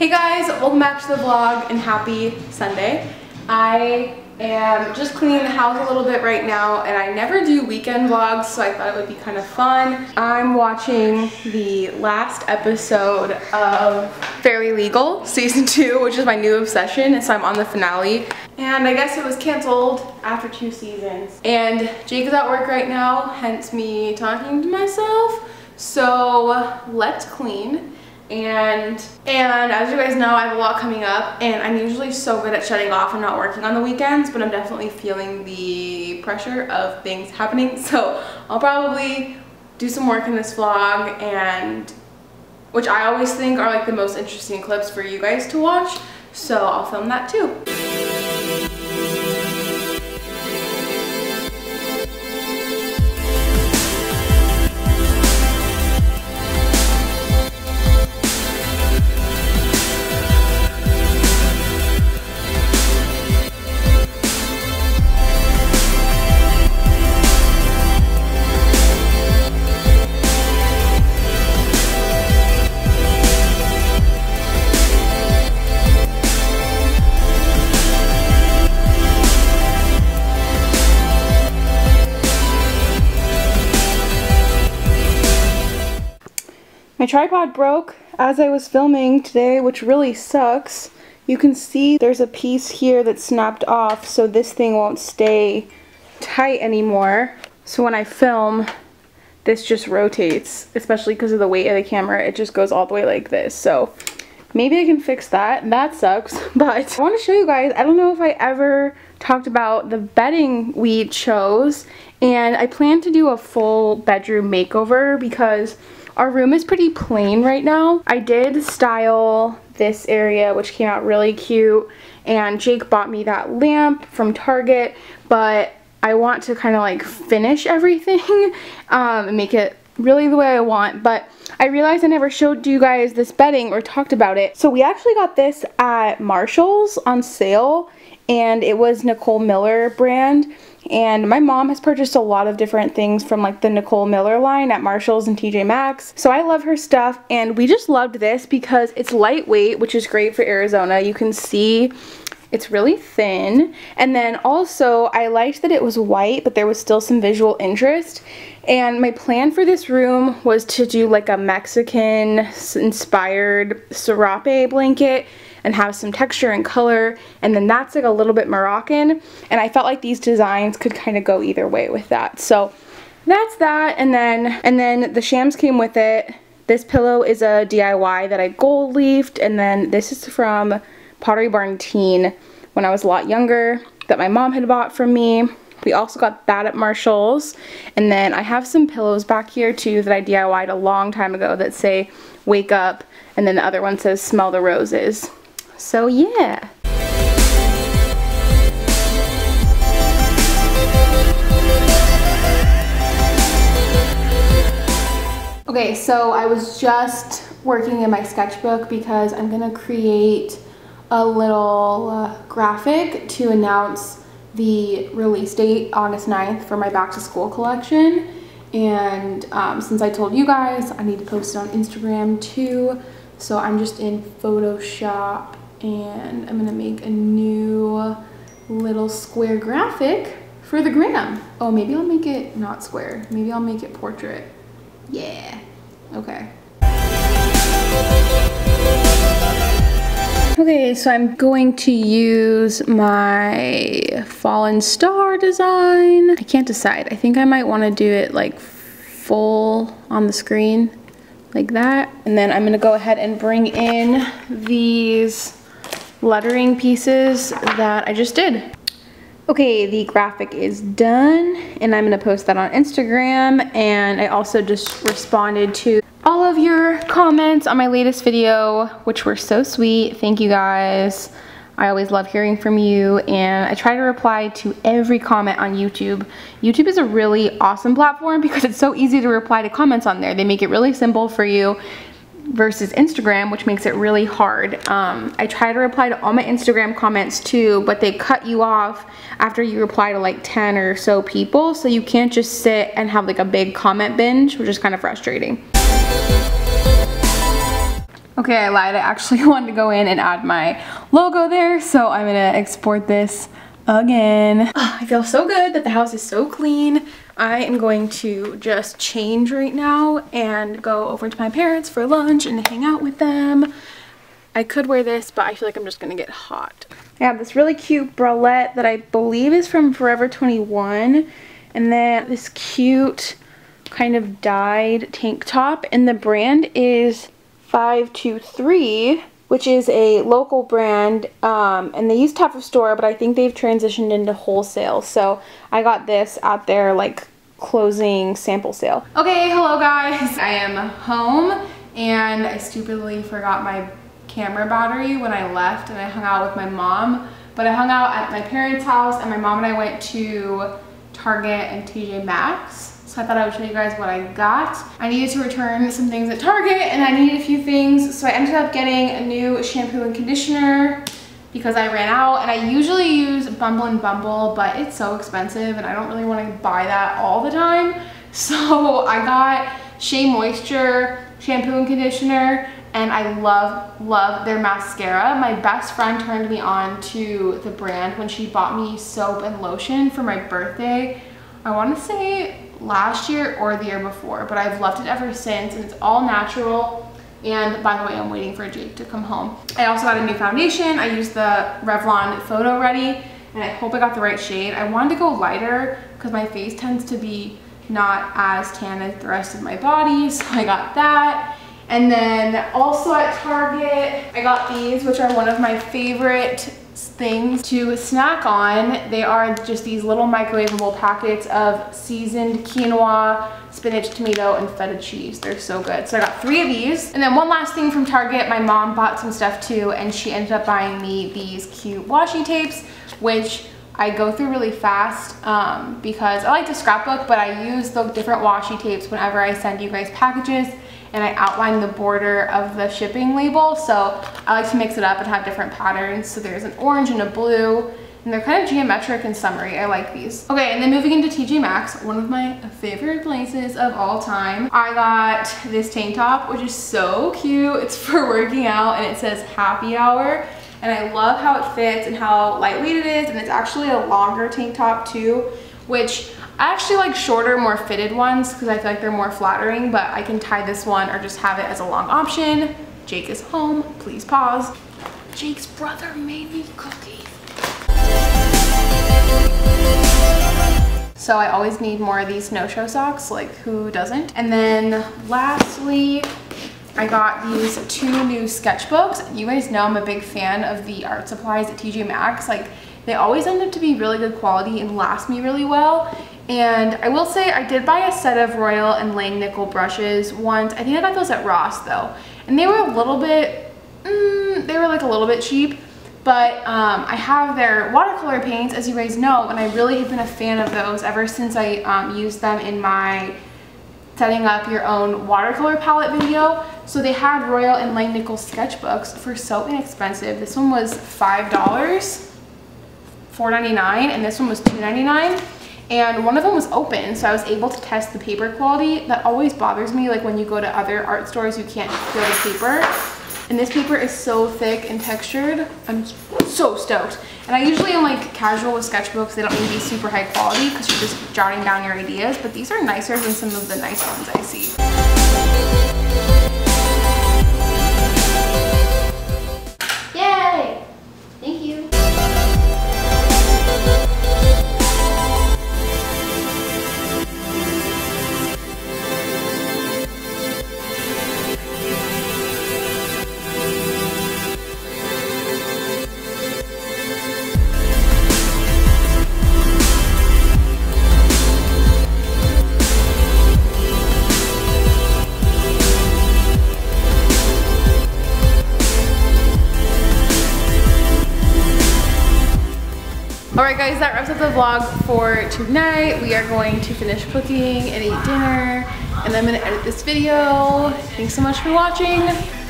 Hey guys, welcome back to the vlog and happy Sunday. I am just cleaning the house a little bit right now and I never do weekend vlogs so I thought it would be kind of fun. I'm watching the last episode of Fairly Legal season 2 which is my new obsession and so I'm on the finale and I guess it was canceled after two seasons. And Jake is at work right now hence me talking to myself so let's clean and and as you guys know I have a lot coming up and I'm usually so good at shutting off and not working on the weekends but I'm definitely feeling the pressure of things happening so I'll probably do some work in this vlog and which I always think are like the most interesting clips for you guys to watch so I'll film that too. Tripod broke as I was filming today, which really sucks. You can see there's a piece here that snapped off, so this thing won't stay tight anymore. So when I film, this just rotates, especially because of the weight of the camera. It just goes all the way like this. So maybe I can fix that. That sucks. But I want to show you guys, I don't know if I ever talked about the bedding we chose. And I plan to do a full bedroom makeover because our room is pretty plain right now. I did style this area, which came out really cute, and Jake bought me that lamp from Target, but I want to kind of like finish everything um, and make it really the way I want, but I realized I never showed you guys this bedding or talked about it. So we actually got this at Marshall's on sale, and it was Nicole Miller brand, and my mom has purchased a lot of different things from like the Nicole Miller line at Marshalls and TJ Maxx. So I love her stuff and we just loved this because it's lightweight, which is great for Arizona. You can see it's really thin. And then also I liked that it was white, but there was still some visual interest. And my plan for this room was to do like a Mexican inspired serape blanket and have some texture and color and then that's like a little bit Moroccan and I felt like these designs could kind of go either way with that so that's that and then and then the shams came with it this pillow is a DIY that I gold leafed and then this is from Pottery Barn Teen when I was a lot younger that my mom had bought from me we also got that at Marshall's. And then I have some pillows back here too that I DIY'd a long time ago that say wake up. And then the other one says smell the roses. So yeah. Okay, so I was just working in my sketchbook because I'm gonna create a little uh, graphic to announce the release date August 9th for my back to school collection and um, since I told you guys I need to post it on Instagram too so I'm just in Photoshop and I'm gonna make a new little square graphic for the gram. Oh, maybe I'll make it not square. Maybe I'll make it portrait. Yeah, okay. Okay, so I'm going to use my fallen star design. I can't decide. I think I might want to do it like full on the screen like that. And then I'm gonna go ahead and bring in these lettering pieces that I just did. Okay, the graphic is done and I'm gonna post that on Instagram and I also just responded to all of your comments on my latest video, which were so sweet. Thank you guys. I always love hearing from you and I try to reply to every comment on YouTube. YouTube is a really awesome platform because it's so easy to reply to comments on there. They make it really simple for you versus Instagram, which makes it really hard. Um, I try to reply to all my Instagram comments too, but they cut you off after you reply to like 10 or so people, so you can't just sit and have like a big comment binge, which is kind of frustrating. Okay, I lied. I actually wanted to go in and add my logo there, so I'm gonna export this again. Oh, I feel so good that the house is so clean. I am going to just change right now and go over to my parents for lunch and hang out with them. I could wear this, but I feel like I'm just gonna get hot. I have this really cute bralette that I believe is from Forever 21. And then this cute kind of dyed tank top. And the brand is 523 which is a local brand um, and they used to have a store but I think they've transitioned into wholesale. So I got this at their like closing sample sale. Okay hello guys. I am home and I stupidly forgot my camera battery when I left and I hung out with my mom. But I hung out at my parents house and my mom and I went to Target and TJ Maxx so I thought I would show you guys what I got. I needed to return some things at Target and I needed a few things. So I ended up getting a new shampoo and conditioner because I ran out and I usually use Bumble and Bumble, but it's so expensive and I don't really want to buy that all the time. So I got Shea Moisture shampoo and conditioner and I love, love their mascara. My best friend turned me on to the brand when she bought me soap and lotion for my birthday. I want to say last year or the year before, but I've loved it ever since and it's all natural. And by the way, I'm waiting for Jake to come home. I also got a new foundation. I used the Revlon Photo Ready and I hope I got the right shade. I wanted to go lighter because my face tends to be not as tan as the rest of my body, so I got that. And then also at Target, I got these, which are one of my favorite things to snack on. They are just these little microwavable packets of seasoned quinoa, spinach, tomato, and feta cheese. They're so good. So I got three of these. And then one last thing from Target, my mom bought some stuff too, and she ended up buying me these cute washi tapes, which I go through really fast um, because I like to scrapbook, but I use the different washi tapes whenever I send you guys packages and I outline the border of the shipping label. So I like to mix it up and have different patterns. So there's an orange and a blue and they're kind of geometric and summery. I like these. Okay, and then moving into TJ Maxx, one of my favorite places of all time. I got this tank top, which is so cute. It's for working out and it says happy hour. And I love how it fits and how lightweight it is. And it's actually a longer tank top too, which I actually like shorter, more fitted ones because I feel like they're more flattering, but I can tie this one or just have it as a long option. Jake is home, please pause. Jake's brother made me cookies. So I always need more of these no-show socks, like who doesn't? And then lastly, I got these two new sketchbooks. You guys know I'm a big fan of the art supplies at TJ Maxx. Like they always end up to be really good quality and last me really well. And I will say I did buy a set of Royal and Langnickel brushes once. I think I got those at Ross though. And they were a little bit, mm, they were like a little bit cheap. But um, I have their watercolor paints, as you guys know, and I really have been a fan of those ever since I um, used them in my setting up your own watercolor palette video. So they had Royal and Lang Langnickel sketchbooks for so inexpensive. This one was $5, $4.99, and this one was $2.99 and one of them was open so I was able to test the paper quality. That always bothers me like when you go to other art stores you can't feel the paper and this paper is so thick and textured. I'm so stoked. And I usually am like casual with sketchbooks. They don't need to be super high quality because you're just jotting down your ideas, but these are nicer than some of the nice ones I see. Guys, that wraps up the vlog for tonight. We are going to finish cooking and eat dinner. And I'm to edit this video. Thanks so much for watching.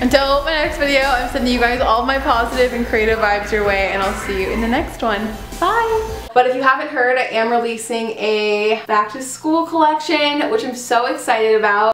Until my next video, I'm sending you guys all my positive and creative vibes your way. And I'll see you in the next one. Bye! But if you haven't heard, I am releasing a back to school collection, which I'm so excited about.